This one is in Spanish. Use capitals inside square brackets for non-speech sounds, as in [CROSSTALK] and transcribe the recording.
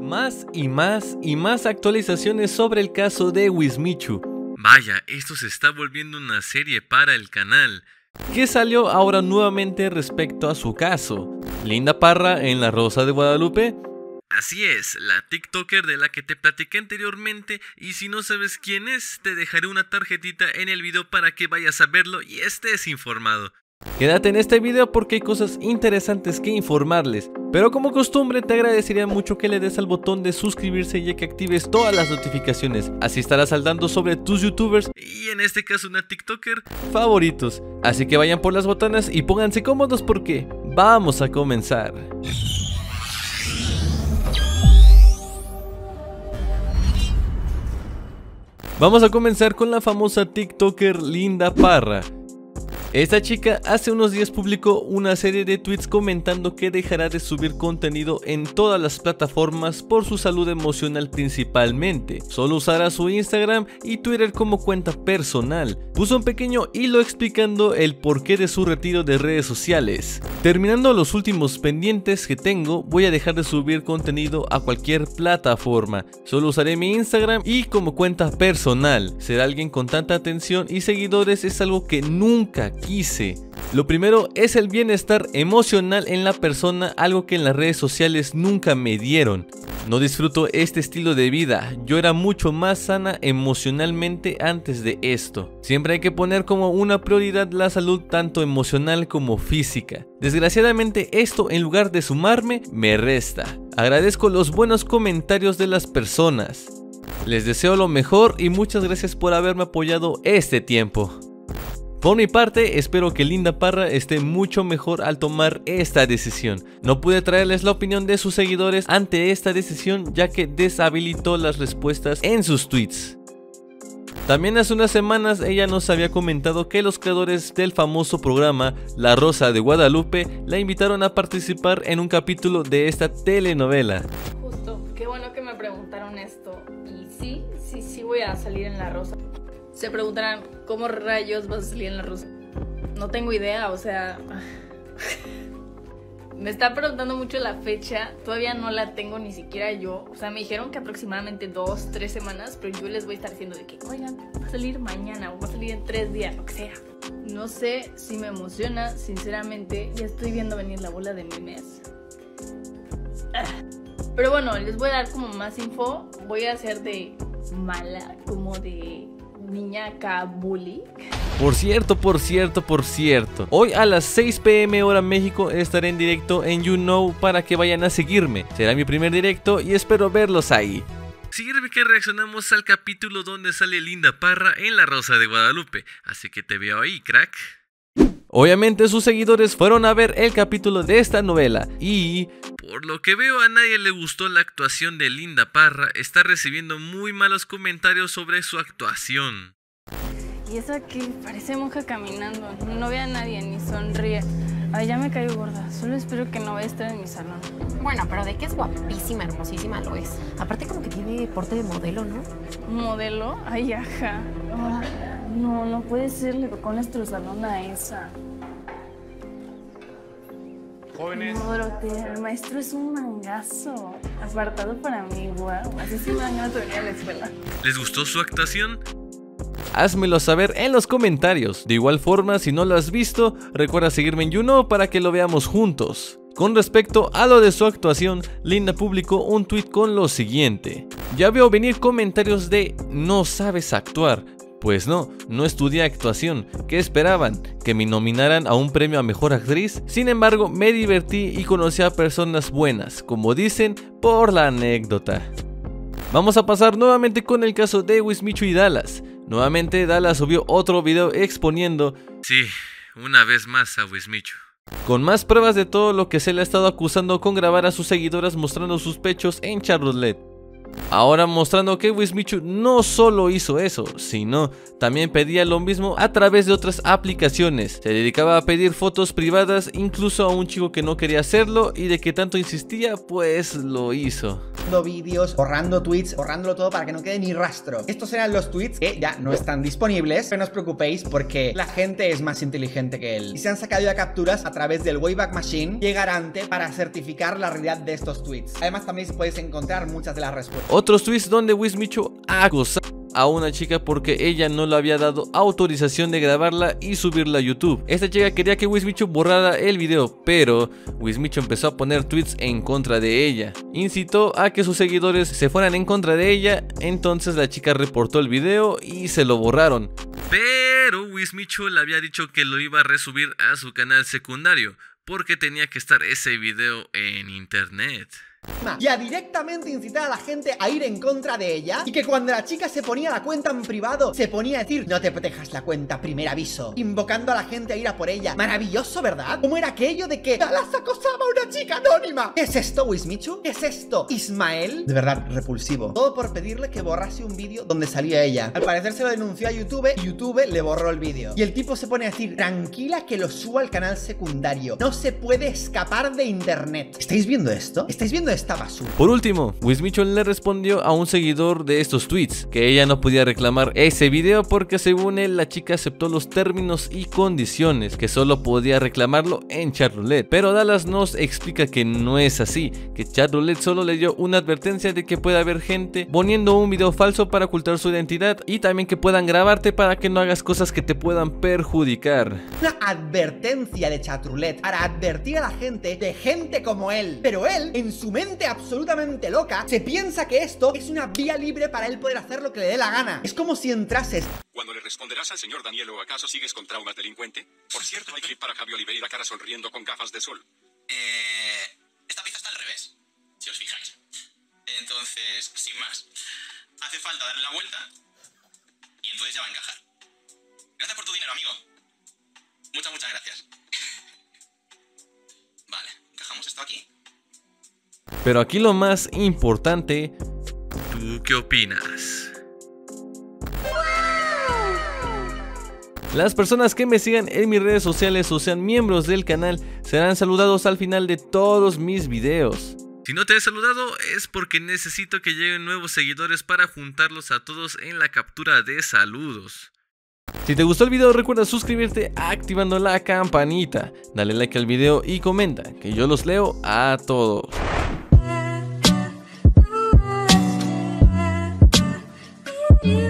Más y más y más actualizaciones sobre el caso de Wismichu. Vaya, esto se está volviendo una serie para el canal. Que salió ahora nuevamente respecto a su caso. Linda Parra en La Rosa de Guadalupe. Así es, la TikToker de la que te platiqué anteriormente y si no sabes quién es, te dejaré una tarjetita en el video para que vayas a verlo y estés informado. Quédate en este video porque hay cosas interesantes que informarles. Pero como costumbre te agradecería mucho que le des al botón de suscribirse y que actives todas las notificaciones. Así estarás saltando sobre tus youtubers y en este caso una TikToker favoritos. Así que vayan por las botanas y pónganse cómodos porque vamos a comenzar. Vamos a comenzar con la famosa TikToker Linda Parra. Esta chica hace unos días publicó una serie de tweets comentando que dejará de subir contenido en todas las plataformas por su salud emocional principalmente. Solo usará su Instagram y Twitter como cuenta personal. Puso un pequeño hilo explicando el porqué de su retiro de redes sociales. Terminando los últimos pendientes que tengo, voy a dejar de subir contenido a cualquier plataforma. Solo usaré mi Instagram y como cuenta personal. Ser alguien con tanta atención y seguidores es algo que nunca quise. Lo primero es el bienestar emocional en la persona, algo que en las redes sociales nunca me dieron. No disfruto este estilo de vida, yo era mucho más sana emocionalmente antes de esto. Siempre hay que poner como una prioridad la salud tanto emocional como física. Desgraciadamente esto en lugar de sumarme, me resta. Agradezco los buenos comentarios de las personas. Les deseo lo mejor y muchas gracias por haberme apoyado este tiempo. Por mi parte, espero que Linda Parra esté mucho mejor al tomar esta decisión. No pude traerles la opinión de sus seguidores ante esta decisión ya que deshabilitó las respuestas en sus tweets. También hace unas semanas ella nos había comentado que los creadores del famoso programa La Rosa de Guadalupe la invitaron a participar en un capítulo de esta telenovela. Justo, qué bueno que me preguntaron esto. Y sí, sí, sí voy a salir en La Rosa. Se preguntarán, ¿cómo rayos vas a salir en la rosa? No tengo idea, o sea... [LAUGHS] me está preguntando mucho la fecha, todavía no la tengo ni siquiera yo. O sea, me dijeron que aproximadamente dos, tres semanas, pero yo les voy a estar diciendo de que, oigan, va a salir mañana o va a salir en tres días, lo que sea. No sé si me emociona, sinceramente, ya estoy viendo venir la bola de memes. Pero bueno, les voy a dar como más info. Voy a hacer de mala, como de niñaca bully. Por cierto, por cierto, por cierto. Hoy a las 6 pm hora México estaré en directo en You Know para que vayan a seguirme. Será mi primer directo y espero verlos ahí. Sirve que reaccionamos al capítulo donde sale Linda Parra en La Rosa de Guadalupe. Así que te veo ahí, crack. Obviamente sus seguidores fueron a ver el capítulo de esta novela y... Por lo que veo a nadie le gustó la actuación de Linda Parra, está recibiendo muy malos comentarios sobre su actuación. Y esa que parece monja caminando, no ve a nadie ni sonríe. Ay, ya me caigo gorda, solo espero que no vaya a estar en mi salón. Bueno, pero de que es guapísima, hermosísima lo es. Aparte como que tiene porte de modelo, ¿no? ¿Modelo? Ay, ajá. No, no puede ser, le tocó nuestro salón a esa. Jóvenes. No, Dorotea, el maestro es un mangazo. Apartado para mí, guau. Así sí me dan ganas de venir a la escuela. ¿Les gustó su actuación? Házmelo saber en los comentarios. De igual forma, si no lo has visto, recuerda seguirme en YouNow para que lo veamos juntos. Con respecto a lo de su actuación, Linda publicó un tweet con lo siguiente. Ya veo venir comentarios de no sabes actuar. Pues no, no estudié actuación. ¿Qué esperaban? ¿Que me nominaran a un premio a mejor actriz? Sin embargo, me divertí y conocí a personas buenas, como dicen, por la anécdota. Vamos a pasar nuevamente con el caso de Wismichu y Dallas. Nuevamente Dallas subió otro video exponiendo Sí, una vez más a Wismichu. Con más pruebas de todo lo que se le ha estado acusando con grabar a sus seguidoras mostrando sus pechos en Charlotte. Ahora mostrando que Wismichu no solo hizo eso, sino también pedía lo mismo a través de otras aplicaciones. Se dedicaba a pedir fotos privadas incluso a un chico que no quería hacerlo y de que tanto insistía, pues lo hizo. vídeos, borrando tweets, borrándolo todo para que no quede ni rastro. Estos eran los tweets que ya no están disponibles, pero no os preocupéis porque la gente es más inteligente que él. Y se han sacado ya capturas a través del Wayback Machine y Garante para certificar la realidad de estos tweets. Además también podéis encontrar muchas de las respuestas. Otros tweets donde Wismicho acosado a una chica porque ella no le había dado autorización de grabarla y subirla a YouTube. Esta chica quería que Wismicho borrara el video, pero Wismicho empezó a poner tweets en contra de ella. Incitó a que sus seguidores se fueran en contra de ella, entonces la chica reportó el video y se lo borraron. Pero Wismicho le había dicho que lo iba a resubir a su canal secundario, porque tenía que estar ese video en internet y a directamente incitar a la gente a ir en contra de ella y que cuando la chica se ponía la cuenta en privado se ponía a decir no te protejas la cuenta, primer aviso invocando a la gente a ir a por ella maravilloso, ¿verdad? ¿Cómo era aquello de que las acosaba una chica anónima? ¿Qué es esto, Wismichu? ¿Qué es esto? ¿Ismael? De verdad, repulsivo todo por pedirle que borrase un vídeo donde salía ella al parecer se lo denunció a YouTube YouTube le borró el vídeo y el tipo se pone a decir tranquila que lo suba al canal secundario no se puede escapar de internet ¿estáis viendo esto? ¿estáis viendo esta basura. Por último, Wismichon le respondió a un seguidor de estos tweets que ella no podía reclamar ese video porque según él la chica aceptó los términos y condiciones, que solo podía reclamarlo en chatroulette. Pero Dallas nos explica que no es así, que chatroulette solo le dio una advertencia de que puede haber gente poniendo un video falso para ocultar su identidad y también que puedan grabarte para que no hagas cosas que te puedan perjudicar. Una advertencia de chatroulette para advertir a la gente de gente como él, pero él en su mente absolutamente loca se piensa que esto es una vía libre para él poder hacer lo que le dé la gana. Es como si entrases. Cuando le responderás al señor Daniel o acaso sigues con traumas delincuente? Por cierto, hay clip para Javi Oliveira cara sonriendo con gafas de sol. Eh, esta pieza está al revés, si os fijáis. Entonces, sin más, hace falta darle la vuelta y entonces ya va a encajar. Gracias por tu dinero, amigo. Muchas, muchas gracias. [LAUGHS] Vale, encajamos esto aquí pero aquí lo más importante... ¿Tú qué opinas? Las personas que me sigan en mis redes sociales o sean miembros del canal serán saludados al final de todos mis videos. Si no te he saludado es porque necesito que lleguen nuevos seguidores para juntarlos a todos en la captura de saludos. Si te gustó el video recuerda suscribirte activando la campanita, dale like al video y comenta que yo los leo a todos. you.